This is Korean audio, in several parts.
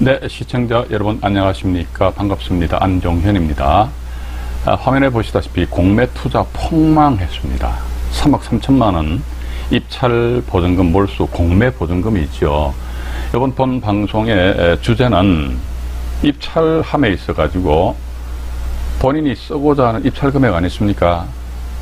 네, 시청자 여러분 안녕하십니까? 반갑습니다. 안종현입니다. 아, 화면에 보시다시피 공매 투자 폭망했습니다. 3억 3천만 원 입찰 보증금 몰수 공매 보증금이죠. 이번 본 방송의 주제는 입찰함에 있어 가지고 본인이 쓰고자 하는 입찰 금액 아니십니까?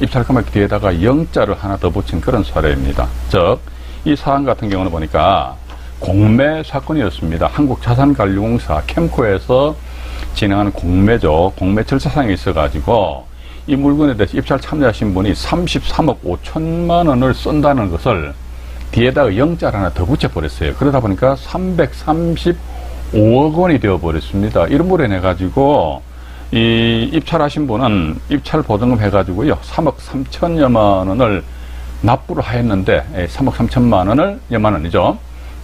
입찰 금액 뒤에다가 영자를 하나 더 붙인 그런 사례입니다. 즉, 이 사안 같은 경우는 보니까 공매 사건이었습니다. 한국자산관리공사 캠코에서 진행하는 공매죠. 공매 절차상에 있어가지고 이 물건에 대해서 입찰 참여하신 분이 33억 5천만 원을 쓴다는 것을 뒤에다가 영자를 하나 더 붙여버렸어요. 그러다 보니까 335억 원이 되어버렸습니다. 이런 물에 내가지고 이 입찰하신 분은 입찰 보증금 해가지고요. 3억 3천여만 원을 납부를 하였는데 3억 예, 3천만 원을 여만 원이죠.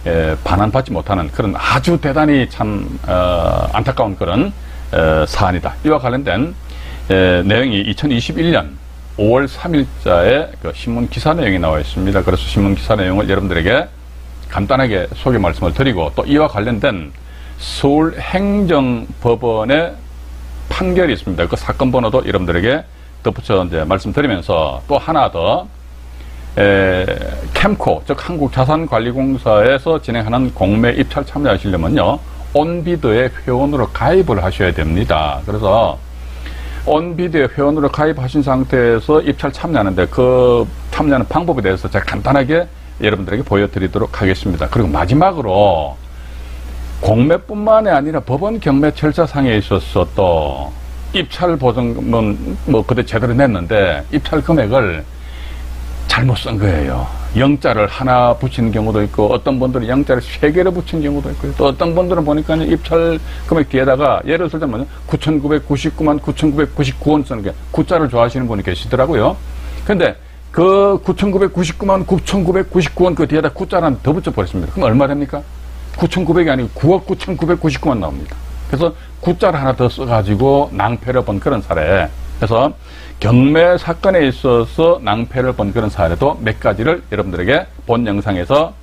에, 반환받지 못하는 그런 아주 대단히 참 어, 안타까운 그런 어, 사안이다. 이와 관련된 에, 내용이 2021년 5월 3일자에 그 신문 기사 내용이 나와 있습니다. 그래서 신문 기사 내용을 여러분들에게 간단하게 소개 말씀을 드리고 또 이와 관련된 서울 행정법원의 판결이 있습니다. 그 사건 번호도 여러분들에게 덧붙여 이제 말씀드리면서 또 하나 더 에, 캠코, 즉 한국자산관리공사에서 진행하는 공매 입찰 참여하시려면요, 온비드의 회원으로 가입을 하셔야 됩니다. 그래서 온비드의 회원으로 가입하신 상태에서 입찰 참여하는데 그 참여하는 방법에 대해서 제가 간단하게 여러분들에게 보여드리도록 하겠습니다. 그리고 마지막으로 공매뿐만이 아니라 법원 경매 절차상에 있어서 또 입찰 보증금은 뭐 그때 제대로 냈는데 입찰 금액을 잘못 쓴 거예요. 영자를 하나 붙이는 경우도 있고 어떤 분들은 영자를 세 개를 붙인 경우도 있고 또 어떤 분들은 보니까 입찰 금액 뒤에다가 예를 들자면 9,999만 9,999원 쓰는 게 구자를 좋아하시는 분이 계시더라고요. 근데 그 9,999만 9,999원 그 뒤에다 구자를 더 붙여버렸습니다. 그럼 얼마 됩니까? 9,900이 아니고 9억 9,999만 나옵니다. 그래서 구자를 하나 더 써가지고 낭패를 본 그런 사례. 그래서 경매 사건에 있어서 낭패를 본 그런 사례도 몇 가지를 여러분들에게 본 영상에서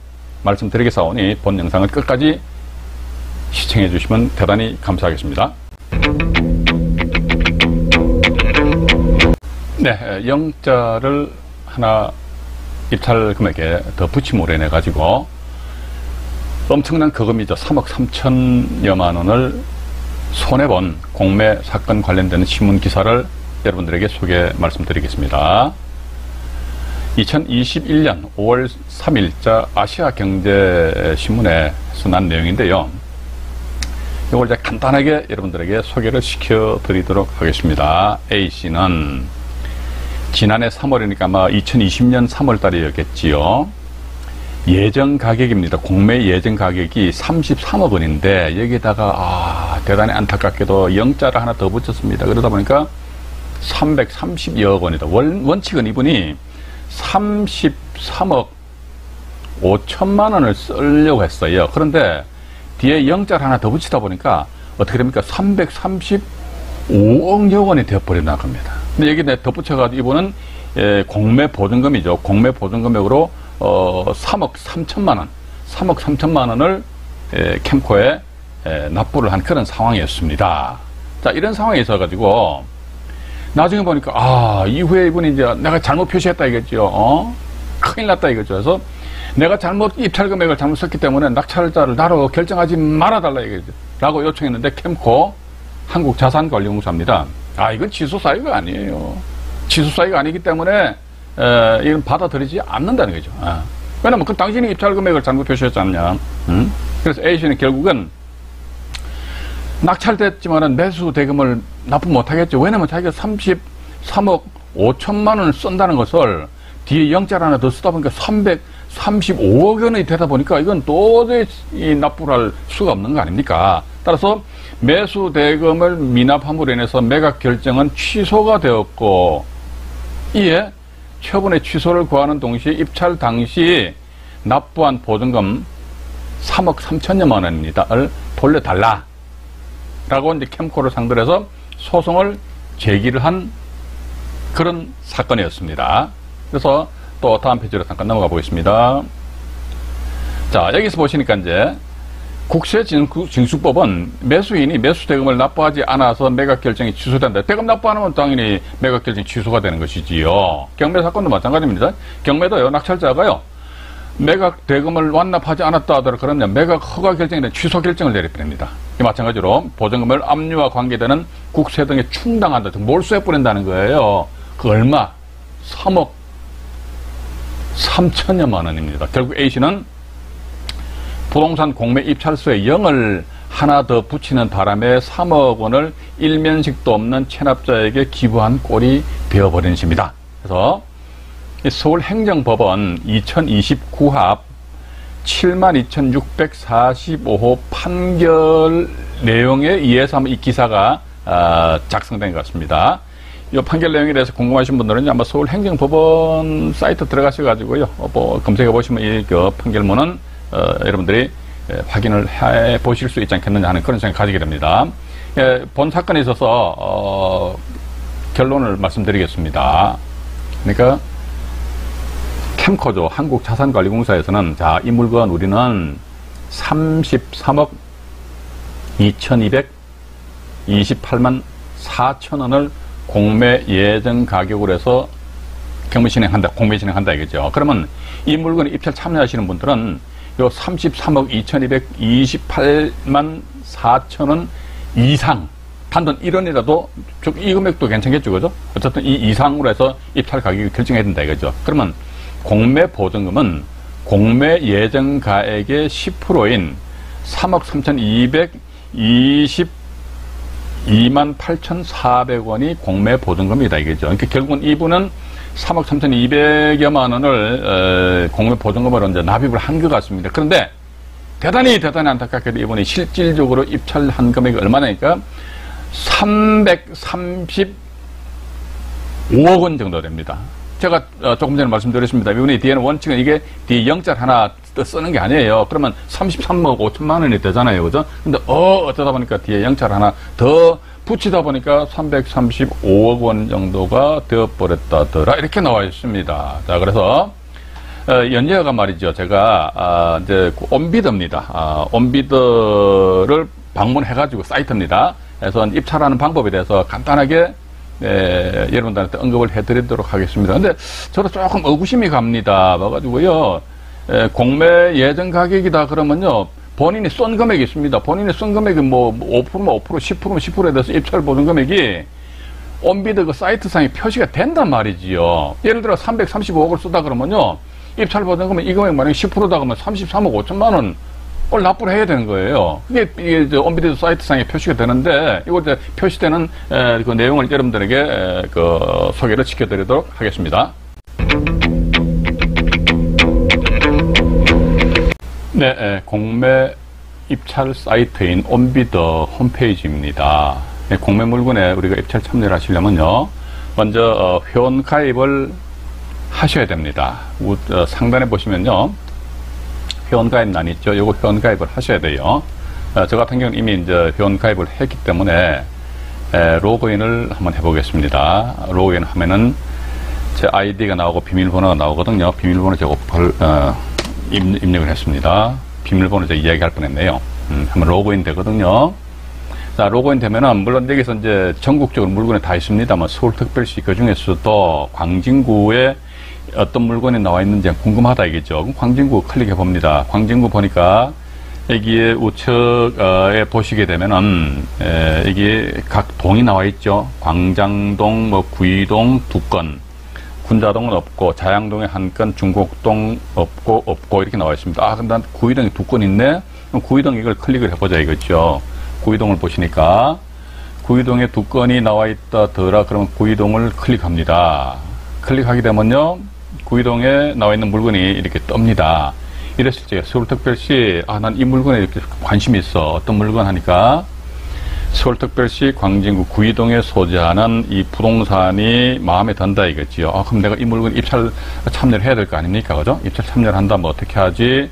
말씀드리겠사오니 본 영상을 끝까지 시청해 주시면 대단히 감사하겠습니다. 네, 영자를 하나 입찰 금액에 더 붙임으로 인해 가지고 엄청난 거금이죠. 3억 3천여만 원을 손해본 공매 사건 관련되는 신문 기사를 여러분들에게 소개 말씀드리겠습니다. 2021년 5월 3일자 아시아 경제신문에서 난 내용인데요. 이걸 이제 간단하게 여러분들에게 소개를 시켜 드리도록 하겠습니다. A씨는 지난해 3월이니까 아마 2020년 3월 달이었겠지요. 예정 가격입니다. 공매 예정 가격이 33억 원인데 여기다가 아, 대단히 안타깝게도 영자를 하나 더 붙였습니다. 그러다 보니까 330여 원이다. 원, 원칙은 이분이 33억 5천만 원을 쓰려고 했어요. 그런데 뒤에 영자를 하나 더 붙이다 보니까 어떻게 됩니까? 335억여 원이 되어버려 나갑니다. 근데 여기 내 덧붙여가지고 이분은 예, 공매 보증금이죠. 공매 보증금액으로 어, 3억 3천만 원, 3억 3천만 원을 예, 캠코에 예, 납부를 한 그런 상황이었습니다. 자, 이런 상황에 있어가지고 나중에 보니까 아 이후에 이분이 이제 내가 잘못 표시했다 이겠죠. 어? 큰일 났다 이거죠. 그래서 내가 잘못 입찰 금액을 잘못 썼기 때문에 낙찰자를 나로 결정하지 말아달라 이거죠. 라고 요청했는데 캠코 한국자산관리공사입니다. 아 이건 취소 사유가 아니에요. 취소 사유가 아니기 때문에 에, 이건 받아들이지 않는다는 거죠. 아. 왜냐면 그 당신이 입찰 금액을 잘못 표시했지 않냐. 응? 그래서 A씨는 결국은 낙찰됐지만은 매수 대금을 납부 못하겠죠. 왜냐면 자기가 33억 5천만 원을 쓴다는 것을 뒤에 영자를 하나 더 쓰다 보니까 335억 원이 되다 보니까 이건 도저히 납부를 할 수가 없는 거 아닙니까? 따라서 매수 대금을 미납함으로 인해서 매각 결정은 취소가 되었고 이에 처분의 취소를 구하는 동시에 입찰 당시 납부한 보증금 3억 3천여만 원입니다.를 돌려달라. 라고 이제 캠코를 상대로 해서 소송을 제기를 한 그런 사건이었습니다. 그래서 또 다음 페이지로 잠깐 넘어가 보겠습니다. 자, 여기서 보시니까 이제 국세징수법은 매수인이 매수 대금을 납부하지 않아서 매각 결정이 취소된다. 대금 납부 안 하면 당연히 매각 결정이 취소가 되는 것이지요. 경매 사건도 마찬가지입니다. 경매도요, 낙찰자가요, 매각 대금을 완납하지 않았다 하더라도 그러면 매각 허가 결정에 대한 취소 결정을 내려버립니다. 이 마찬가지로 보증금을 압류와 관계되는 국세 등에 충당한다. 몰수해 버린다는 거예요. 그 얼마? 3억 3천여만 원입니다. 결국 A씨는 부동산 공매 입찰서에 0을 하나 더 붙이는 바람에 3억 원을 일면식도 없는 체납자에게 기부한 꼴이 되어버린 것입니다. 그래서 서울행정법원 2029합 72,645호 판결 내용에 의해서 이 기사가 아, 작성된 것 같습니다. 이 판결 내용에 대해서 궁금하신 분들은 아마 서울행정법원 사이트 들어가셔가지고요, 어, 뭐 검색해 보시면 이 그 판결문은 어, 여러분들이 예, 확인을 해 보실 수 있지 않겠느냐 하는 그런 생각 가지게 됩니다. 예, 본 사건에 있어서 어, 결론을 말씀드리겠습니다. 그러니까 캠코조 한국자산관리공사에서는 자, 이 물건 우리는 33억 2228만 4천 원을 공매 예정 가격으로 해서 경매 진행한다, 공매 진행한다 이거죠. 그러면 이 물건 입찰 참여하시는 분들은 요 33억 2228만 4천 원 이상 단돈 1원이라도 이 금액도 괜찮겠죠, 그죠? 어쨌든 이 이상으로 해서 입찰 가격이 결정해야 된다 이거죠. 그러면 공매 보증금은 공매 예정 가액의 10%인 3억 3,222만 8,400원이 공매 보증금이다 이거죠. 그러니까 결국은 이분은 3억 3,200여만 원을 어, 공매 보증금으로 이제 납입을 한 것 같습니다. 그런데 대단히 대단히 안타깝게도 이분이 실질적으로 입찰한 금액이 얼마나니까 335억 원 정도 됩니다. 제가 어, 조금 전에 말씀드렸습니다. 이분이 뒤에는 원칙은 이게 뒤에 영자를 하나 쓰는 게 아니에요. 그러면 33억 5천만 원이 되잖아요. 그죠? 근데 어, 어쩌다 보니까 뒤에 영자를 하나 더 붙이다 보니까 335억 원 정도가 되어버렸다더라. 이렇게 나와 있습니다. 자, 그래서, 어, 연예가 말이죠. 제가, 아, 이제, 온비더입니다. 아, 온비더를 방문해가지고 사이트입니다. 그래서 입찰하는 방법에 대해서 간단하게 예, 여러분들한테 언급을 해드리도록 하겠습니다. 근데 저도 조금 의구심이 갑니다. 봐가지고요. 예, 공매 예정 가격이다 그러면요. 본인이 쏜 금액이 있습니다. 본인이 쏜 금액이 뭐 5%면 5%, 10%면 10%에 대해서 입찰 보는 금액이 온비드 그 사이트상에 표시가 된단 말이지요. 예를 들어 335억을 쏘다 그러면요. 입찰 보는 금액 이 금액 만약에 10%다 그러면 33억 5천만 원 을 납부를 해야 되는 거예요. 그게 이게 온비드 사이트상에 표시가 되는데 이걸 이제 표시되는 에, 그 내용을 여러분들에게 에, 그 소개를 시켜드리도록 하겠습니다. 네, 에, 공매 입찰 사이트인 온비더 홈페이지입니다. 네, 공매 물건에 우리가 입찰 참여를 하시려면요. 먼저 어, 회원 가입을 하셔야 됩니다. 우, 어, 상단에 보시면요. 회원 가입란 있죠. 요거 회원 가입을 하셔야 돼요. 어, 저 같은 경우는 이미 이제 회원 가입을 했기 때문에 에, 로그인을 한번 해보겠습니다. 로그인 하면은 제 아이디가 나오고 비밀번호가 나오거든요. 비밀번호 제가 벌, 어, 입, 력을 했습니다. 비밀번호 제가 이야기할 뻔했네요. 음, 한번 로그인 되거든요. 자, 로그인 되면은, 물론 여기서 이제 전국적으로 물건이 다 있습니다만, 서울특별시 그 중에서도 광진구에 어떤 물건이 나와 있는지 궁금하다 이겠죠. 광진구 클릭해 봅니다. 광진구 보니까 여기에 우측에 보시게 되면은 에, 여기에 각 동이 나와 있죠. 광장동, 뭐 구이동 두 건, 군자동은 없고 자양동에 한 건, 중곡동 없고 없고 이렇게 나와 있습니다. 아, 근데 구이동에 두건 있네. 그럼 구이동 이걸 클릭을 해보자 이거죠. 구이동을 보시니까 구이동에 두 건이 나와 있다더라. 그러면 구이동을 클릭합니다. 클릭하게 되면요. 구이동에 나와 있는 물건이 이렇게 뜹니다. 이랬을 때 서울특별시 아 난 이 물건에 이렇게 관심이 있어 어떤 물건 하니까 서울특별시 광진구 구이동에 소재하는 이 부동산이 마음에 든다 이거지요. 아 그럼 내가 이 물건 입찰 참여를 해야 될 거 아닙니까, 그죠? 입찰 참여를 한다면 뭐 어떻게 하지?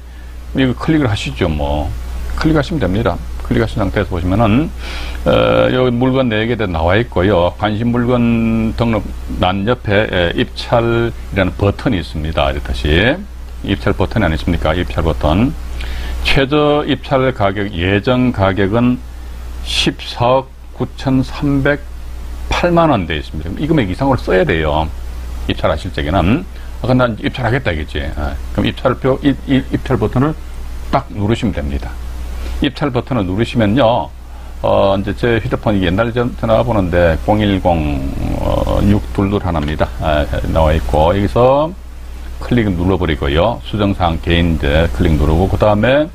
이거 클릭을 하시죠, 뭐 클릭하시면 됩니다. 클릭하신 상태에서 보시면은 어, 여기 물건 4개 대 나와 있고요. 관심 물건 등록 난 옆에 에, 입찰이라는 버튼이 있습니다. 이렇듯이 입찰 버튼이 아니십니까? 입찰 버튼. 최저 입찰 가격, 예정 가격은 14억 9,308만 원 되어 있습니다. 이 금액 이상으로 써야 돼요. 입찰하실 적에는. 아, 그럼 난 입찰하겠다, 이겠지. 아, 그럼 입찰표, 입, 입, 입찰 버튼을 딱 누르시면 됩니다. 입찰 버튼을 누르시면요. 어, 이제 제 휴대폰이 옛날 전- 전화 보는데 010, 어, 622 하나입니다. 아, 나와 있고, 여기서 클릭 눌러버리고요. 수정사항 개인 이제 클릭 누르고, 그 다음에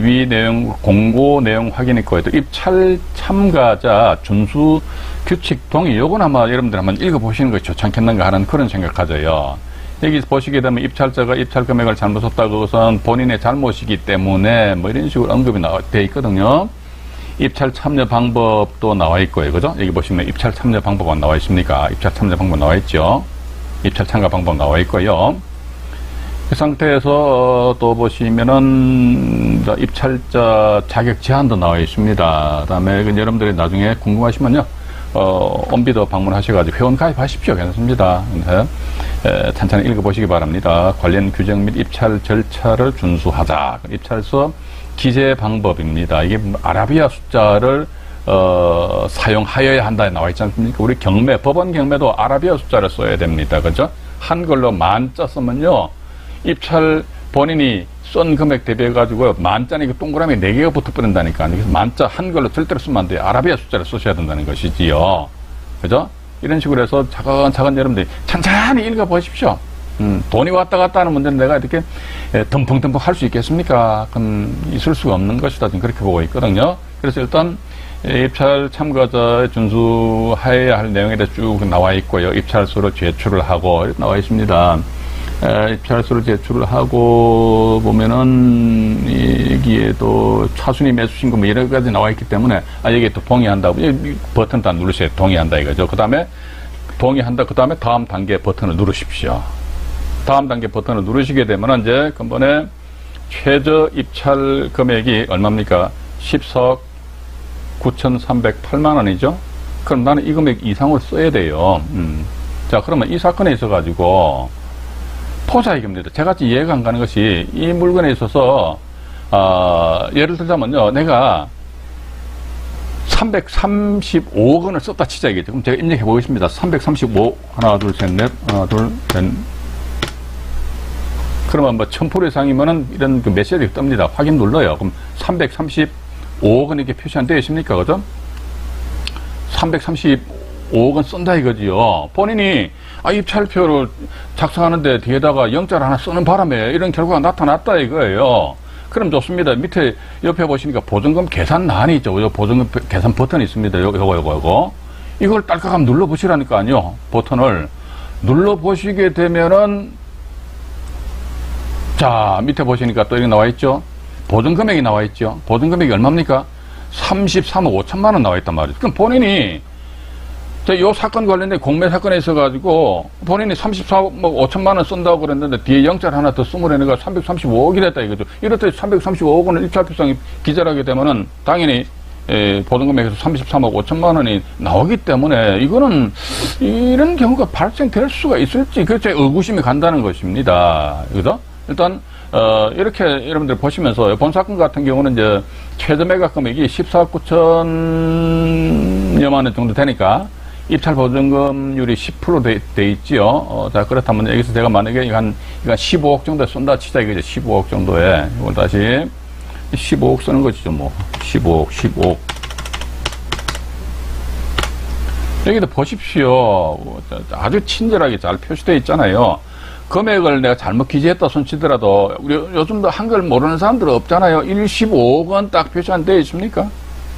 위 내용, 공고 내용 확인 있고, 또 입찰 참가자 준수 규칙 동의, 요건 아마 여러분들 한번 읽어보시는 것이 좋지 않겠는가 하는 그런 생각 가져요. 여기 보시게 되면 입찰자가 입찰 금액을 잘못 썼다고 그것은 본인의 잘못이기 때문에 뭐 이런 식으로 언급이 돼 있거든요. 입찰 참여 방법도 나와 있고요. 그죠? 여기 보시면 입찰 참여 방법은 나와 있습니까? 입찰 참여 방법 나와 있죠? 입찰 참가 방법 나와 있고요. 그 상태에서 어, 또 보시면은 저 입찰자 자격 제한도 나와 있습니다. 그다음에 그 여러분들이 나중에 궁금하시면요. 어, 온비도 방문하셔가지고 회원 가입하십시오. 괜찮습니다. 네. 에, 천천히 읽어보시기 바랍니다. 관련 규정 및 입찰 절차를 준수하자. 입찰서 기재 방법입니다. 이게 아라비아 숫자를 어, 사용하여야 한다에 나와 있지 않습니까? 우리 경매, 법원 경매도 아라비아 숫자를 써야 됩니다. 그죠? 한글로 만자 쓰면요. 입찰 본인이 쏜 금액 대비해 가지고 만자니 그 동그라미 4개가 붙어 버린다니까. 그래서 만자 한글로 절대로 쓰면 안 돼요. 아라비아 숫자를 쓰셔야 된다는 것이지요. 그죠? 이런 식으로 해서 차근차근 여러분들이 천천히 읽어 보십시오. 음, 돈이 왔다 갔다 하는 문제는 내가 이렇게 에, 덤펑덤펑 할 수 있겠습니까? 그럼 있을 수가 없는 것이다. 지금 그렇게 보고 있거든요. 그래서 일단 에, 입찰 참가자의 준수해야 할 내용에 대해 쭉 나와 있고요. 입찰서로 제출을 하고 나와 있습니다. 에, 입찰서를 제출을 하고 보면은 이- 여기에 또 차순위 매수 신고 뭐 여러 가지 나와 있기 때문에 아 여기에 또 동의한다고 버튼 다 누르셔야 동의한다 이거죠. 그 다음에 동의한다. 그 다음에 다음 단계 버튼을 누르십시오. 다음 단계 버튼을 누르시게 되면 이제 근본에 최저 입찰 금액이 얼마입니까? 14억 9,308만 원이죠? 그럼 나는 이 금액 이상으로 써야 돼요. 음. 자, 그러면 이 사건에 있어 가지고 토자이익입니다. 제가 이해가 안 가는 것이 이 물건에 있어서 아, 예를 들자면요. 내가 335억 원을 썼다 치자 이겠죠. 그럼 제가 입력해 보겠습니다. 335 하나 둘 셋 넷 하나 둘셋 그러면 뭐 1000% 이상이면은 이런 그 메시지가 뜹니다. 확인 눌러요. 그럼 335억 원 이렇게 표시 안 되어 있습니까? 그죠? 335 억 원 쓴다 이거지요. 본인이 아, 입찰표를 작성하는데 뒤에다가 영자를 하나 쓰는 바람에 이런 결과가 나타났다 이거예요. 그럼 좋습니다. 밑에 옆에 보시니까 보증금 계산란이 있죠. 요 보증금 계산 버튼이 있습니다. 요, 요거, 요거, 요거. 이걸 딸깍 한번 눌러보시라니까요. 버튼을. 눌러보시게 되면은 자, 밑에 보시니까 또 이렇게 나와 있죠? 보증 금액이 나와 있죠? 보증 금액이 얼마입니까? 33억 5천만 원 나와 있단 말이죠. 그럼 본인이 저요 사건 관련된 공매 사건에 있어가지고 본인이 34억 5천만 원 쓴다고 그랬는데 뒤에 영자를 하나 더 쓰므로 내가 335억이 됐다 이거죠. 이렇다 335억 원을 입찰표상에 기재하게 되면은 당연히 에, 보증금액에서 33억 5천만 원이 나오기 때문에 이거는 이런 경우가 발생될 수가 있을지 그렇게 의구심이 간다는 것입니다. 그죠? 일단 어, 이렇게 여러분들 보시면서 본 사건 같은 경우는 이제 최저 매각 금액이 14억 9천여만 원 정도 되니까 입찰 보증금률이 10% 돼, 돼 있지요. 어, 자, 그렇다면 여기서 제가 만약에 한, 한 15억 정도에 쏜다 치자 이거죠. 15억 정도에. 이걸 다시 15억 쓰는 것이죠, 뭐. 15억, 15억. 여기도 보십시오. 아주 친절하게 잘 표시되어 있잖아요. 금액을 내가 잘못 기재했다 손치더라도 우리 요즘도 한글 모르는 사람들은 없잖아요. 1, 15억 원 딱 표시 안 되어 있습니까?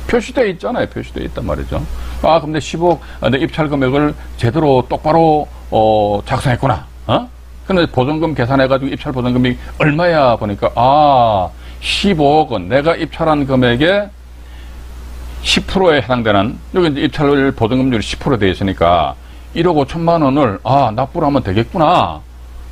표시되어 있잖아요. 표시되어 있단 말이죠. 아, 근데 15억, 아, 내 입찰 금액을 제대로 똑바로, 어, 작성했구나. 어? 근데 보증금 계산해가지고 입찰 보증금이 얼마야 보니까, 아, 15억 원. 내가 입찰한 금액의 10%에 해당되는, 여기 이제 입찰 보증금률이 10% 되어 있으니까, 1억 5천만 원을, 아, 납부를 하면 되겠구나.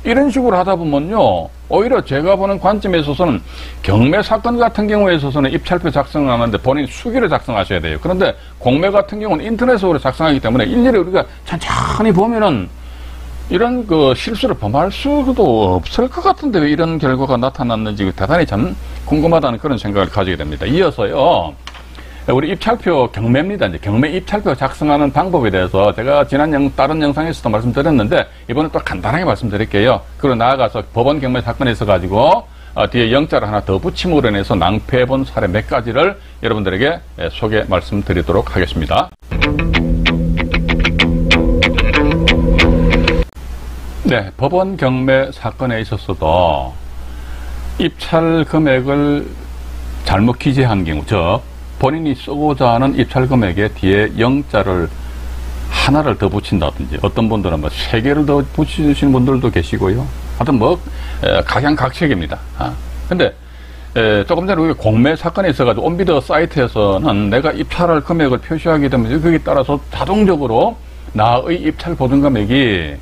이런 식으로 하다 보면요. 오히려 제가 보는 관점에 있어서는 경매 사건 같은 경우에 있어서는 입찰표 작성을 하는데 본인 수기를 작성하셔야 돼요. 그런데 공매 같은 경우는 인터넷으로 작성하기 때문에 일일이 우리가 천천히 보면은 이런 그 실수를 범할 수도 없을 것 같은데 왜 이런 결과가 나타났는지 대단히 참 궁금하다는 그런 생각을 가지게 됩니다. 이어서요. 우리 입찰표 경매입니다. 이제 경매 입찰표 작성하는 방법에 대해서 제가 지난 영, 다른 영상에서도 말씀드렸는데 이번에 또 간단하게 말씀드릴게요. 그리고 나아가서 법원 경매 사건에 있어 가지고 어, 뒤에 영자를 하나 더 붙임으로 인해서 낭패해본 사례 몇 가지를 여러분들에게 예, 소개 말씀드리도록 하겠습니다. 네, 법원 경매 사건에 있어서도 입찰 금액을 잘못 기재한 경우, 즉 본인이 쓰고자 하는 입찰 금액에 뒤에 영자를 하나를 더 붙인다든지 어떤 분들은 뭐 세 개를 더 붙이시는 분들도 계시고요. 하여튼 뭐 에, 각양각색입니다. 아. 근데 에, 조금 전에 우리 공매 사건에 있어가지고 온비더 사이트에서는 내가 입찰할 금액을 표시하게 되면 거기에 따라서 자동적으로 나의 입찰 보증 금액이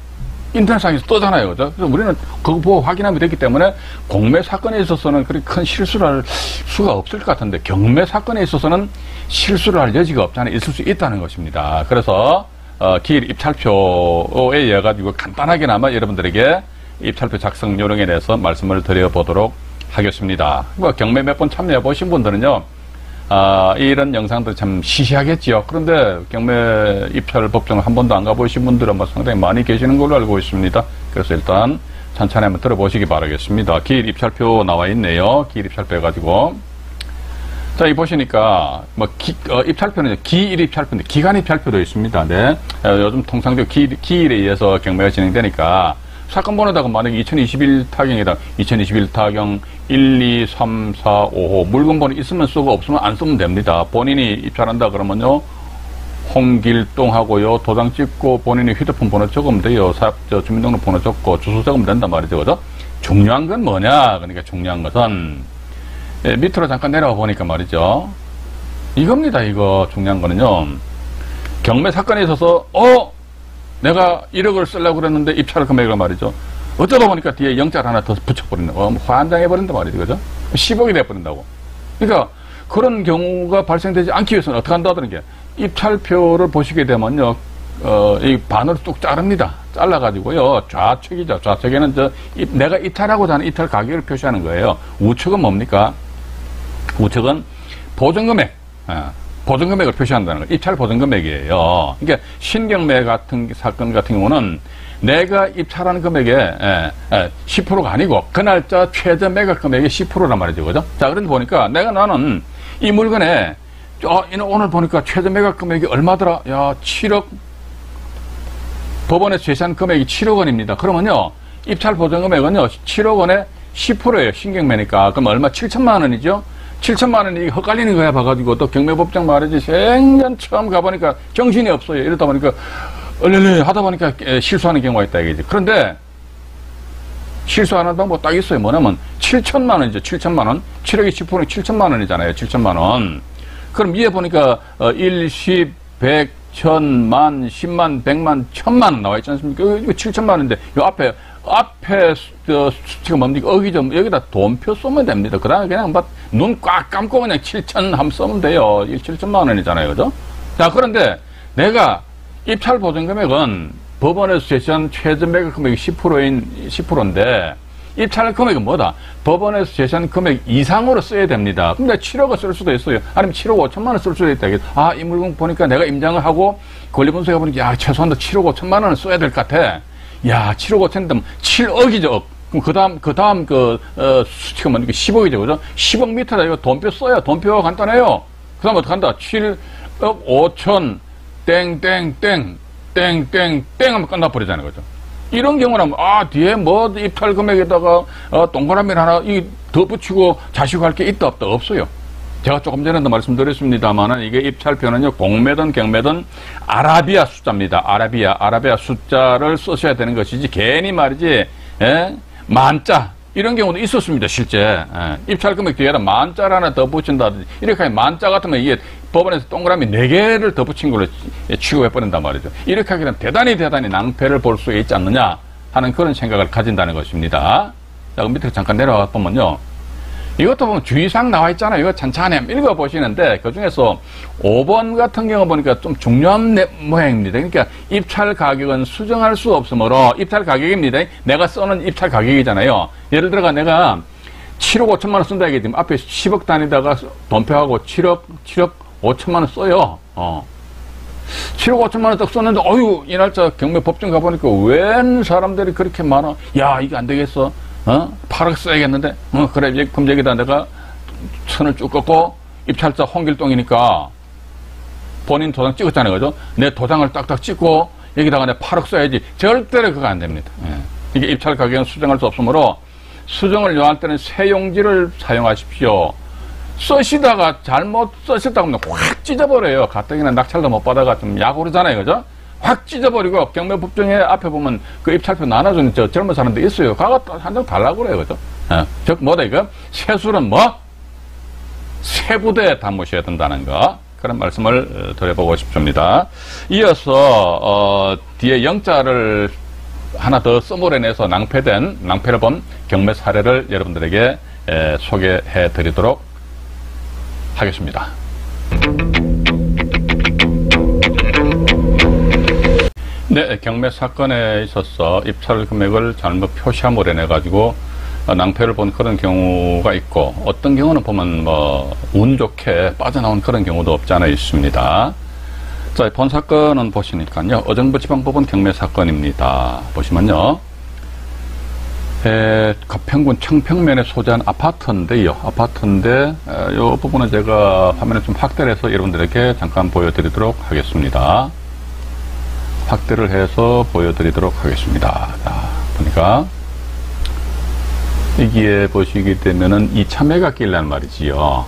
인터넷상에서 뜨잖아요. 그죠? 그래서 우리는 그거 보고 확인하면 되기 때문에 공매 사건에 있어서는 그렇게 큰 실수를 할 수가 없을 것 같은데 경매 사건에 있어서는 실수를 할 여지가 없잖아요. 있을 수 있다는 것입니다. 그래서 어, 기일 입찰표에 의해 가지고 간단하게나마 여러분들에게 입찰표 작성 요령에 대해서 말씀을 드려보도록 하겠습니다. 뭐 경매 몇 번 참여해 보신 분들은요. 아, 이런 영상들 참 시시하겠지요. 그런데 경매 입찰 법정을 한 번도 안 가보신 분들은 뭐 상당히 많이 계시는 걸로 알고 있습니다. 그래서 일단 천천히 한번 들어보시기 바라겠습니다. 기일 입찰표 나와 있네요. 기일 입찰표 해가지고. 자, 이 보시니까, 뭐, 기, 어, 입찰표는 기일 입찰표인데, 기간 입찰표도 있습니다. 네. 어, 요즘 통상적 기, 기일에 의해서 경매가 진행되니까, 사건 번호다가 만약에 2021 타경이다. 2021 타경 1, 2, 3, 4, 5호. 물건 번호 있으면 쓰고 없으면 안 쓰면 됩니다. 본인이 입찰한다 그러면요. 홍길동하고요. 도장 찍고 본인이 휴대폰 번호 적으면 돼요. 사, 저 주민등록 번호 적고 주소 적으면 된단 말이죠. 그죠? 중요한 건 뭐냐? 그러니까 중요한 것은 예, 밑으로 잠깐 내려와 보니까 말이죠. 이겁니다. 이거 중요한 거는요. 경매 사건에 있어서 어 내가 1억을 쓰려고 그랬는데 입찰 금액을 말이죠. 어쩌다 보니까 뒤에 영자를 하나 더 붙여버린다. 어, 환장해버린다 말이죠. 그죠? 10억이 돼버린다고. 그러니까 그런 경우가 발생되지 않기 위해서는 어떻게 한다는 게 입찰표를 보시게 되면요. 어, 이 반으로 뚝 자릅니다. 잘라가지고요. 좌측이죠. 좌측에는 저, 이, 내가 이탈하고자 하는 이탈 가격을 표시하는 거예요. 우측은 뭡니까? 우측은 보증금액. 아, 보증금액을 표시한다는 거. 입찰 보증금액이에요. 그러니까 신경매 같은 사건 같은 경우는 내가 입찰하는 금액의 예, 예, 10%가 아니고 그 날짜 최저 매각 금액의 10%란 말이죠. 그죠? 자, 그런데 보니까 내가 나는 이 물건에 어, 오늘 보니까 최저 매각 금액이 얼마더라? 야, 7억 법원에서 제시한 금액이 7억 원입니다. 그러면요, 입찰 보증 금액은요, 7억 원에 10%예요. 신경매니까. 그럼 얼마? 7천만 원이죠? 7천만 원이 헛갈리는 거야 봐가지고 또 경매법정 말이지 생전 처음 가보니까 정신이 없어요. 이러다 보니까 얼른 하다 보니까 실수하는 경우가 있다 이거지. 그런데 실수하는 방법 딱 있어요. 뭐냐면 7천만 원이죠. 7천만 원. 7억의 10%는 7천만 원이잖아요. 7천만 원. 그럼 위에 보니까 1, 10, 100, 천, 만, 10만, 100만, 천만 원 나와 있지 않습니까? 이거 7천만 원인데 요 앞에 앞에 수치가 뭡니까? 어기 좀 여기다 돈표 쏘면 됩니다. 그 다음에 그냥 눈꽉 감고 그냥 7천 한번 쓰면 돼요. 7천만 원이잖아요. 그죠? 자, 그런데 내가 입찰 보증 금액은 법원에서 제시한 최저 매각 금액이 10%인 10%인데 입찰 금액은 뭐다? 법원에서 제시한 금액 이상으로 써야 됩니다. 근데 7억을 쓸 수도 있어요. 아니면 7억 5천만 원 쓸 수도 있다. 아, 이 물건 보니까 내가 임장을 하고 권리 분석해 보니까 야, 최소한 7억 5천만 원을 써야 될 것 같아. 야, 7억 5천인데 7억이죠. 그럼 그 다음, 그 다음 그, 어, 수치가 뭡니까? 10억이죠. 그죠? 10억 미터다. 이거 돈표 써야 돈표가 간단해요. 그 다음 어떻게 한다? 7억 5천, 땡, 땡, 땡, 땡, 땡, 땡 하면 끝나버리잖아요. 그죠? 이런 경우는, 아, 뒤에 뭐 입찰 금액에다가, 어, 동그라미 하나 이더 붙이고 자식할 게 있다, 없다? 없어요. 제가 조금 전에도 말씀드렸습니다만은 이게 입찰표는요 공매든 경매든 아라비아 숫자입니다. 아라비아 아라비아 숫자를 쓰셔야 되는 것이지 괜히 말이지 예? 만자 이런 경우도 있었습니다 실제 예. 입찰 금액 뒤에다 만자를 하나 더 붙인다든지 이렇게 하면 만자 같으면 이게 법원에서 동그라미 네 개를 더 붙인 걸로 취급해 버린단 말이죠. 이렇게 하게 되면 대단히 대단히 낭패를 볼 수 있지 않느냐 하는 그런 생각을 가진다는 것입니다. 자, 그럼 밑으로 잠깐 내려가 보면요. 이것도 보면 주의사항 나와 있잖아요. 이거 한번 읽어보시는데 그 중에서 5번 같은 경우 보니까 좀 중요한 내- 모양입니다. 그러니까 입찰 가격은 수정할 수 없으므로 입찰 가격입니다. 내가 써는 입찰 가격이잖아요. 예를 들어가 내가 7억 5천만 원 쓴다 지금 앞에 10억 단위다가 돈표하고 7억 7억 5천만 원 써요. 어. 7억 5천만 원 딱 썼는데 어유 이 날짜 경매 법정 가보니까 웬 사람들이 그렇게 많아 야 이게 안 되겠어 어 8억 써야겠는데 어 그래 이제 여기다 내가 선을 쭉 꺾고 입찰자 홍길동이니까 본인 도장 찍었잖아요 그죠 내 도장을 딱딱 찍고 여기다가 내 8억 써야지 절대로 그거 안 됩니다 예. 이게 입찰 가격은 수정할 수 없으므로 수정을 요할 때는 새 용지를 사용하십시오 쓰시다가 잘못 쓰셨다고 하면 확 찢어버려요. 가뜩이나 낙찰도 못 받아가 좀 약 오르잖아요. 그죠? 확 찢어버리고 경매 법정에 앞에 보면 그 입찰표 나눠주는 저 젊은 사람들 있어요. 가가 한 장 달라고 그래요. 그죠? 예. 즉, 뭐다 이거? 세술은 뭐? 세부대에 담으셔야 된다는 거. 그런 말씀을 어, 드려보고 싶습니다. 이어서, 어, 뒤에 영자를 하나 더 써물어내서 낭패된, 낭패를 본 경매 사례를 여러분들에게 에, 소개해 드리도록 하겠습니다. 네, 경매 사건에 있어서 입찰 금액을 잘못 표시함으로 인해 가지고 어, 낭패를 본 그런 경우가 있고 어떤 경우는 보면 뭐 운 좋게 빠져나온 그런 경우도 없지 않아 있습니다. 자, 본 사건은 보시니까요. 어정부 지방법원 경매 사건입니다. 보시면요. 에, 가평군 청평면에 소재한 아파트인데요. 아파트인데 이 부분은 제가 화면에 좀 확대를 해서 여러분들에게 잠깐 보여드리도록 하겠습니다. 확대를 해서 보여드리도록 하겠습니다. 자, 보니까 여기에 보시게 되면은 2차 매각길란 말이지요.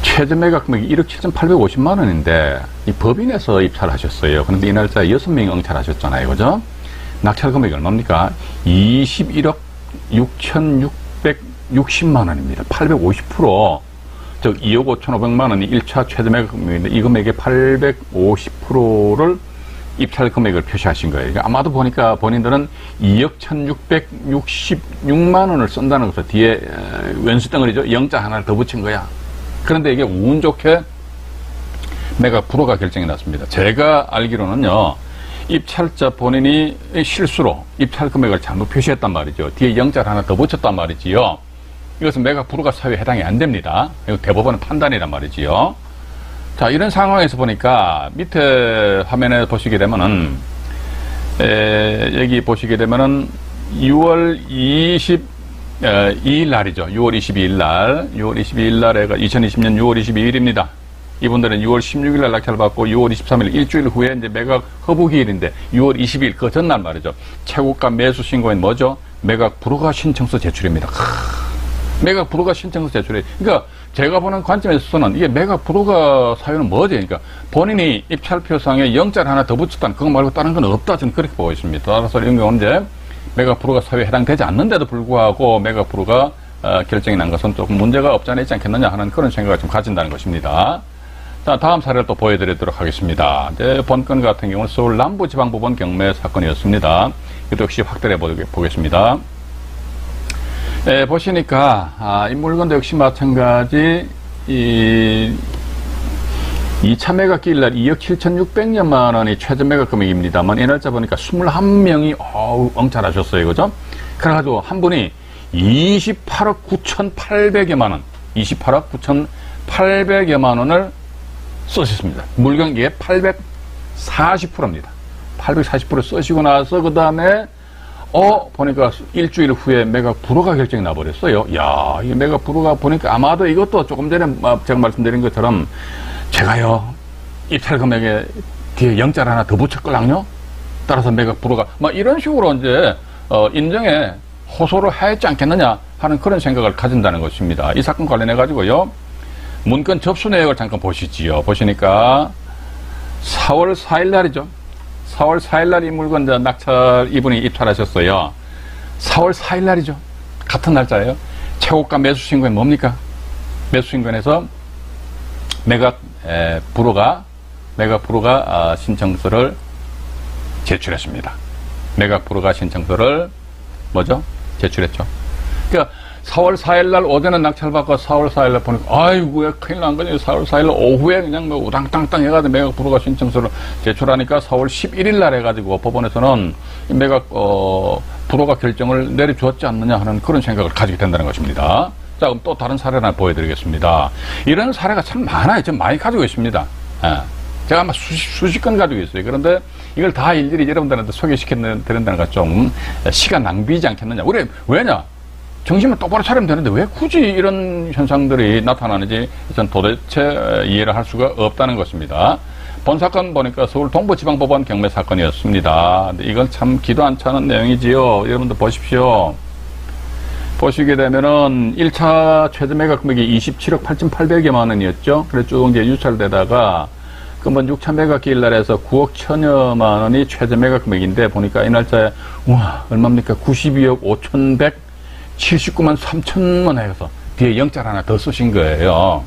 최저 매각 금액이 1억 7,850만 원인데 이 법인에서 입찰 하셨어요. 그런데 이 날짜에 6명이 응찰하셨잖아요. 그죠? 낙찰 금액이 얼마입니까? 21억 6,660만 원입니다. 850%. 즉 2억 5,500만 원이 1차 최저 매각 금액인데 이 금액의 850%를 입찰 금액을 표시하신 거예요. 그러니까 아마도 보니까 본인들은 2억 1,666만 원을 쓴다는 것을 뒤에 에, 왼수 덩어리죠. 영자 하나를 더 붙인 거야. 그런데 이게 운 좋게 매각 불허가 결정이 났습니다. 제가 알기로는요. 입찰자 본인이 실수로 입찰 금액을 잘못 표시했단 말이죠. 뒤에 영자를 하나 더 붙였단 말이지요. 이것은 매각 불허가 사유에 해당이 안 됩니다. 이거 대법원의 판단이란 말이지요. 자, 이런 상황에서 보니까 밑에 화면에 보시게 되면은, 에, 여기 보시게 되면은 6월 22일 날이죠. 6월 22일 날. 6월 22일 날에가 2020년 6월 22일입니다. 이분들은 6월 16일 날 낙찰 받고 6월 23일 일주일 후에 이제 매각 허부 기일인데 6월 20일 그 전날 말이죠. 최고가 매수 신고인 뭐죠? 매각 불허가 신청서 제출입니다. 크, 매각 불허가 신청서 제출해. 그러니까 제가 보는 관점에서는 이게 매각 불허가 사유는 뭐지? 그러니까 본인이 입찰표상에 영자를 하나 더 붙였다는 그거 말고 다른 건 없다. 저는 그렇게 보고 있습니다. 따라서 이런 경우는 이제 매각 불허가 사유에 해당되지 않는데도 불구하고 매각 불허가 어, 결정이 난 것은 조금 문제가 없지 않아 있지 않겠느냐 하는 그런 생각을 좀 가진다는 것입니다. 자, 다음 사례를 또 보여드리도록 하겠습니다. 이제 본건 같은 경우는 서울 남부지방법원 경매 사건이었습니다. 이것도 역시 확대해 보겠습니다. 예, 보시니까, 아, 이 물건도 역시 마찬가지, 이, 2차 매각기일 날 2억 7,600여만 원이 최저 매각 금액입니다만, 이 날짜 보니까 21명이, 어우, 엉찰하셨어요. 그죠? 그래가지고 한 분이 28억 9,800여만 원, 28억 9,800여만 원을 쓰셨습니다. 물건기에 840%입니다. 840% 쓰시고 나서 그 다음에 어 보니까 일주일 후에 매각 불허가 결정이 나버렸어요. 야, 이 매각 불허가 보니까 아마도 이것도 조금 전에 제가 말씀드린 것처럼 제가요 입찰 금액에 뒤에 영자를 하나 더 붙였걸랑요. 따라서 매각 불허가 막 이런 식으로 이제 어, 인정에 호소를 하였지 않겠느냐 하는 그런 생각을 가진다는 것입니다. 이 사건 관련해 가지고요. 문건 접수 내역을 잠깐 보시지요. 보시니까 4월 4일 날이죠. 4월 4일 날 이 물건 낙찰 이분이 입찰하셨어요. 4월 4일 날이죠. 같은 날짜예요. 최고가 매수 신고는 뭡니까? 매수 신고에서 매각 에, 불허가 매각 불허가 아, 신청서를 제출했습니다. 매각 불허가 신청서를 뭐죠? 제출했죠. 그러니까 4월 4일 날 오전에 낙찰 받고 4월 4일 날 보니까 아이고 왜 큰일 난 거니 4월 4일 날 오후에 그냥 뭐 우당땅땅 해가지고 매각 불허가 신청서를 제출하니까 4월 11일 날 해가지고 법원에서는 이 매각 어 불허가 결정을 내려주었지 않느냐 하는 그런 생각을 가지게 된다는 것입니다. 자 그럼 또 다른 사례 하나 보여드리겠습니다. 이런 사례가 참 많아요. 좀 많이 가지고 있습니다. 예. 제가 아마 수십, 수십 건 가지고 있어요. 그런데 이걸 다 일일이 여러분들한테 소개시켜 드린다는 건 좀 시간 낭비지 않겠느냐. 우리 왜냐? 정신을 똑바로 차리면 되는데 왜 굳이 이런 현상들이 나타나는지 전 도대체 이해를 할 수가 없다는 것입니다. 본 사건 보니까 서울 동부지방법원 경매 사건이었습니다. 근데 이건 참 기도 안 차는 내용이지요. 여러분들 보십시오. 보시게 되면은 1차 최저 매각 금액이 27억 8,800여만 원이었죠. 그래서 쭉 이제 유찰되다가 그번 6차 매각 기일 날에서 9억 천여만 원이 최저 매각 금액인데 보니까 이 날짜에 우와 얼마입니까? 92억 5,179만 3천만 해서 뒤에 영자를 하나 더 쓰신 거예요.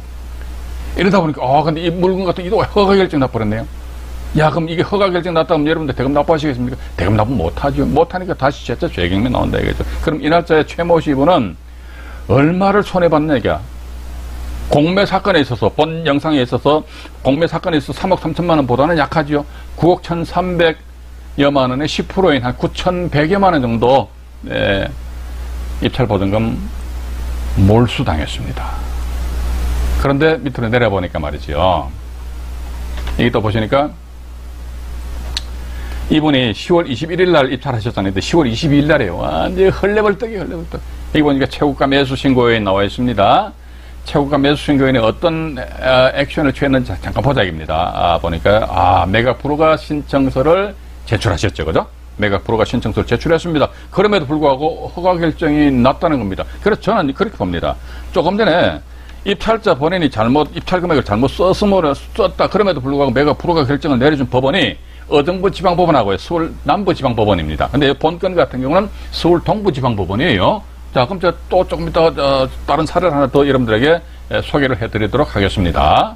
이러다 보니까 아 근데 이 물건 같은 이도 허가 결정 나버렸네요. 야 그럼 이게 허가 결정 났다면 여러분들 대금 납부하시겠습니까? 대금 납부 못하죠. 못하니까 다시 제자 죄경매 나온다 이거죠. 그럼 이 날짜에 최모 씨분은 얼마를 손해봤냐 이게 공매 사건에 있어서 본 영상에 있어서 공매 사건에 있어서 3억 3천만 원보다는 약하죠. 9억 1,300여만 원의 10%인 한 9,100여만 원 정도 네, 입찰 보증금 몰수당했습니다. 그런데 밑으로 내려보니까 말이죠. 이게 또 보시니까 이분이 10월 21일 날 입찰하셨잖아요. 10월 22일 날에요. 완전 헐레벌떡이 헐레벌떡. 여기 보니까 최고가 매수 신고에 나와 있습니다. 최고가 매수 신고인이 어떤 액션을 취했는지 잠깐 보자 입니다. 아, 보니까 아 불허가 신청서를 제출하셨죠, 그죠? 매각 불허가 신청서를 제출했습니다. 그럼에도 불구하고 허가 결정이 났다는 겁니다. 그래서 저는 그렇게 봅니다. 조금 전에 입찰자 본인이 잘못 입찰 금액을 잘못 썼으므로 썼다. 그럼에도 불구하고 매각 불허가 결정을 내려준 법원이 어정부 지방법원하고요. 서울 남부 지방법원입니다. 근데 본건 같은 경우는 서울 동부 지방법원이에요. 자, 그럼 제가 또 조금 이따 어, 다른 사례를 하나 더 여러분들에게 소개를 해드리도록 하겠습니다.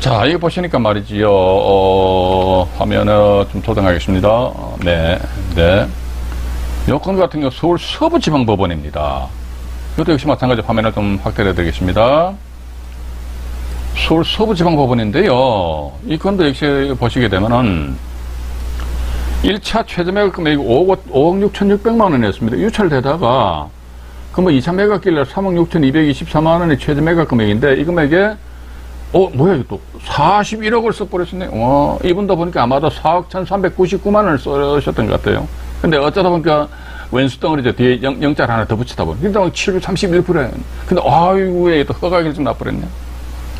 자, 이거 보시니까 말이지요. 어, 화면을 좀 조정하겠습니다. 어, 네, 네. 요건 같은 경우 서울 서부지방법원입니다. 이것도 역시 마찬가지 화면을 좀 확대해 드리겠습니다. 서울 서부지방법원인데요. 이 건도 역시 보시게 되면은 1차 최저 매각 금액이 5억, 5억 6,600만 원이었습니다. 유찰되다가 그뭐 2차 매각길래 3억 6,224만 원의 최저 매각 금액인데 이 금액에 어 뭐야 이거 또 41억을 써버렸었네. 와 이분도 보니까 아마도 4억 1,399만 원을 쓰셨던 것 같아요. 근데 어쩌다 보니까 왼수 덩어리죠. 뒤에 영, 영자를 하나 더 붙이다 보니. 그러니까 7 31%예요. 근데 아이고 왜또 허가 결정 나버렸네.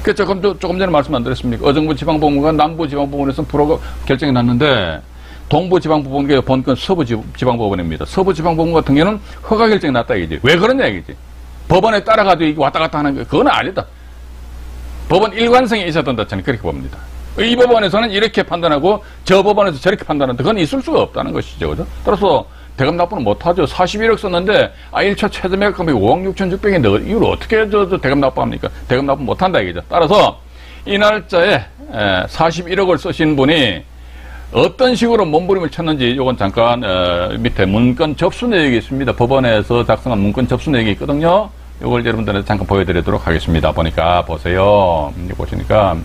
그 조금, 조금 전에 말씀 안 드렸습니까? 어정부 지방법원과 남부 지방법원에서 불허가 결정이 났는데 동부지방법원과 본건 서부지방법원입니다. 서부지방법원 같은 경우는 허가 결정이 났다 이거지. 왜 그러냐 이거지. 법원에 따라가지고 왔다 갔다 하는 거 그건 아니다. 법원 일관성이 된다 저는 그렇게 봅니다. 이 법원에서는 이렇게 판단하고 저 법원에서 저렇게 판단하는데 그건 있을 수가 없다는 것이죠. 그죠? 따라서 대금 납부는 못하죠. 41억 썼는데 아 1차 최저 매각 금액이 5억 6천6백인데 이걸 어떻게 저, 저 대금 납부합니까? 대금 납부 못한다 이거죠. 따라서 이 날짜에 41억을 쓰신 분이 어떤 식으로 몸부림을 쳤는지 이건 잠깐 어, 밑에 문건 접수 내역이 있습니다. 법원에서 작성한 문건 접수 내역이 있거든요. 이걸 여러분들한테 잠깐 보여드리도록 하겠습니다. 보니까 보세요. 여기 보시니까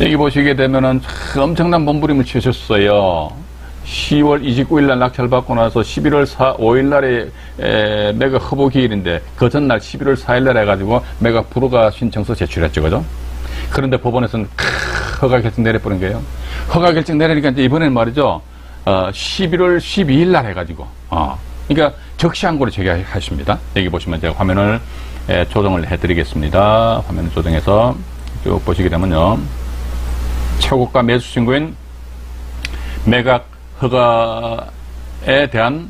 여기 보시게 되면은 엄청난 몸부림을 치셨어요. 10월 29일 날 낙찰받고 나서 11월 4, 5일 날에 에, 매각 허보 기일인데 그 전날 11월 4일 날 해가지고 매각 불허가 신청서 제출했죠. 그죠? 그런데 법원에서는 허가 결정 내려버린 거예요. 허가 결정 내리니까 이제 이번에는 말이죠. 어, 11월 12일 날 해가지고, 어, 그러니까 적시항고를 제기하십니다. 여기 보시면 제가 화면을 에, 조정을 해드리겠습니다. 화면을 조정해서 쭉 보시게 되면요. 최고가 매수 신고인 매각 허가에 대한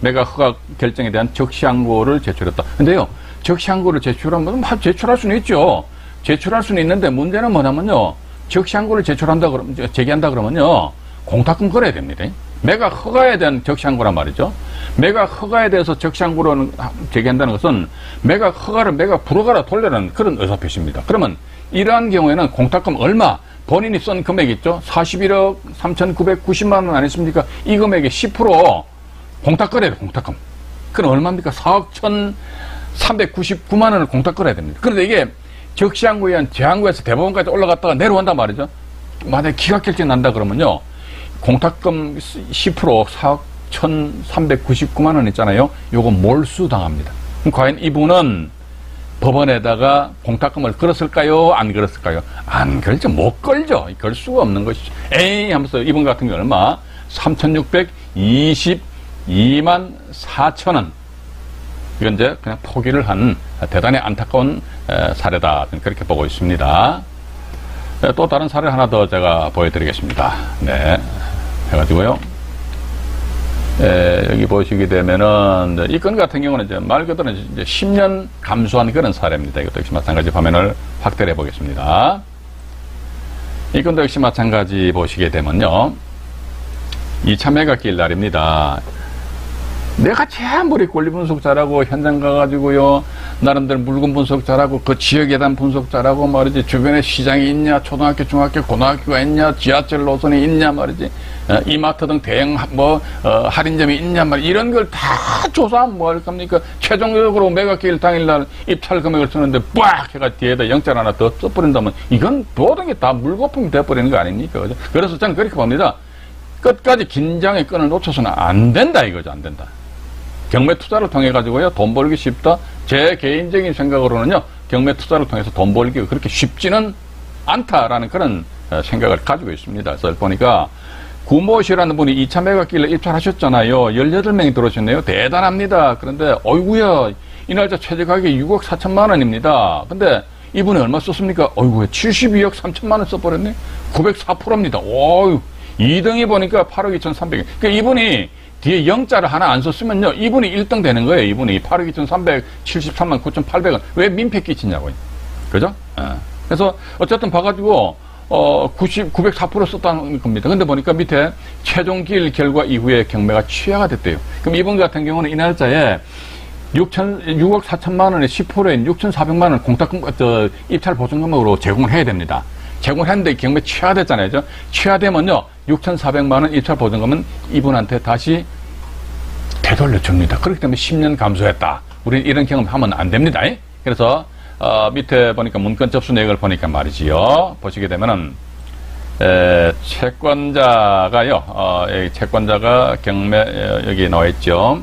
매각 허가 결정에 대한 적시항고를 제출했다. 근데요, 적시항고를 제출하면 제출할 수는 있죠. 제출할 수는 있는데 문제는 뭐냐면요. 적시항고를 제출한다 그러면 제기한다 그러면요 공탁금 걸어야 됩니다. 매각 허가에 대한 적시항고란 말이죠. 매각 허가에 대해서 적시항고를 제기한다는 것은 매각 허가를 매각 불허가로 돌려는 그런 의사표시입니다. 그러면 이러한 경우에는 공탁금 얼마 본인이 쓴 금액 있죠. 41억 3,990만 원 아니십니까? 이 금액의 10% 공탁 거래요, 공탁금. 그럼 얼마입니까? 4억 1,399만 원을 공탁 끌어야 됩니다. 그런데 이게 적시항구에 제항구에서 대법원까지 올라갔다가 내려온단 말이죠. 만약에 기각결정 난다 그러면요. 공탁금 10% 4억 1,399만 원 있잖아요. 요거 몰수당합니다. 그럼 과연 이분은 법원에다가 공탁금을 걸었을까요? 안 걸었을까요? 안 걸죠. 못 걸죠. 걸 수가 없는 것이죠. 에이 하면서 이분 같은 경우 얼마? 3,622만 4천 원. 이건 이제 그냥 포기를 한 대단히 안타까운 사례다. 그렇게 보고 있습니다. 네, 또 다른 사례 하나 더 제가 보여드리겠습니다. 네. 해가지고요. 에, 여기 보시게 되면은, 이 건 같은 경우는 이제 말 그대로 이제 10년 감소한 그런 사례입니다. 이것도 역시 마찬가지 화면을 확대해 보겠습니다. 이 건도 역시 마찬가지 보시게 되면요. 2차 매각길 날입니다. 내가 전부 권리 분석 잘하고 현장 가가지고요. 나름대로 물건 분석 잘하고 그 지역에 대한 분석 잘하고 말이지 주변에 시장이 있냐 초등학교 중학교 고등학교가 있냐 지하철 노선이 있냐 말이지. 어, 이마트 등 대형 뭐 어, 할인점이 있냐 말이지 이런 걸 다 조사하면 뭐 할 겁니까? 최종적으로 매각기일 당일날 입찰 금액을 쓰는데 빡 해가 뒤에다 영장 하나 더 써버린다면 이건 모든 게 다 물거품이 돼버리는 거 아닙니까? 그죠? 그래서 저는 그렇게 봅니다. 끝까지 긴장의 끈을 놓쳐서는 안 된다 이거죠. 안 된다 경매 투자를 통해 가지고요 돈 벌기 쉽다. 제 개인적인 생각으로는요 경매 투자를 통해서 돈 벌기가 그렇게 쉽지는 않다라는 그런 어, 생각을 가지고 있습니다. 그래서 보니까 구모 씨라는 분이 2차 매각길래 입찰하셨잖아요. 18명이 들어오셨네요. 대단합니다. 그런데 어이구야 이 날짜 최저 가격이 6억 4천만 원입니다. 근데 이분이 얼마 썼습니까? 어이구야 72억 3천만 원 써버렸네. 904%입니다. 오유 2등이 보니까 8억 2,300원. 그러니까 이분이 뒤에 영자를 하나 안 썼으면요. 이분이 1등 되는 거예요. 이분이 8억 2,373만 9,800원. 왜 민폐 끼치냐고요. 그죠? 어. 그래서 어쨌든 봐가지고 어, 90, 904% 썼다는 겁니다. 근데 보니까 밑에 최종 기일 결과 이후에 경매가 취하가 됐대요. 그럼 이분 같은 경우는 이 날짜에 6천, 6억 4천만 원에 10%인 6,400만 원 공탁금, 저, 입찰 보증금으로 제공을 해야 됩니다. 제공을 했는데 경매 취하됐잖아요. 취하되면요. 6,400만 원 입찰 보증금은 이분한테 다시 되돌려 줍니다. 그렇기 때문에 10년 감소했다. 우리는 이런 경험 하면 안 됩니다. 그래서 어, 밑에 보니까 문건 접수 내역을 보니까 말이지요. 보시게 되면은 에, 채권자가요. 어, 여기 채권자가 경매 여기 나와 있죠.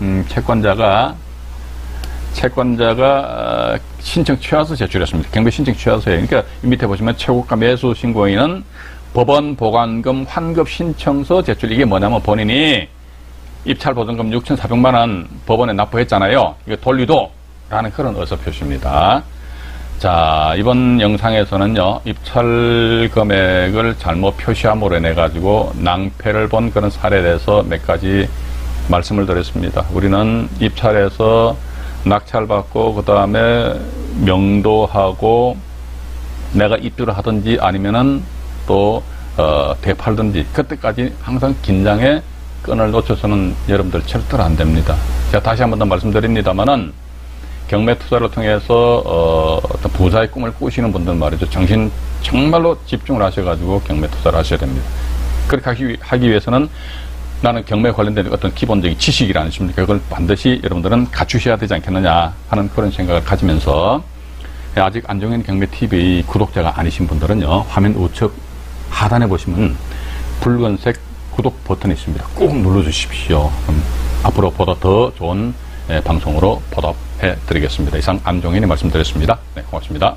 음, 채권자가 채권자가 어, 신청 취하서 제출했습니다. 경매 신청 취하서에 그러니까 밑에 보시면 최고가 매수 신고인은 법원 보관금 환급 신청서 제출 이게 뭐냐면 본인이 입찰 보증금 6,400만 원 법원에 납부했잖아요. 이거 돌리도 라는 그런 어서 표시입니다. 자, 이번 영상에서는요, 입찰 금액을 잘못 표시함으로 인해 가지고 낭패를 본 그런 사례에 대해서 몇 가지 말씀을 드렸습니다. 우리는 입찰에서 낙찰받고 그 다음에 명도하고 내가 입주를 하든지 아니면은 또 어, 되팔든지 그때까지 항상 긴장의 끈을 놓쳐서는 여러분들 절대로 안 됩니다. 제가 다시 한 번 더 말씀드립니다만은 경매 투자를 통해서 어, 어떤 부자의 꿈을 꾸시는 분들 말이죠. 정신 정말로 집중을 하셔가지고 경매 투자를 하셔야 됩니다. 그렇게 하기, 하기 위해서는 나는 경매 관련된 어떤 기본적인 지식이라 않습니까? 그걸 반드시 여러분들은 갖추셔야 되지 않겠느냐 하는 그런 생각을 가지면서 아직 안정현 경매TV 구독자가 아니신 분들은요, 화면 우측 하단에 보시면 붉은색 구독 버튼이 있습니다. 꼭 눌러주십시오. 앞으로 보다 더 좋은 예, 방송으로 보답해 드리겠습니다. 이상 안종현이 말씀드렸습니다. 네, 고맙습니다.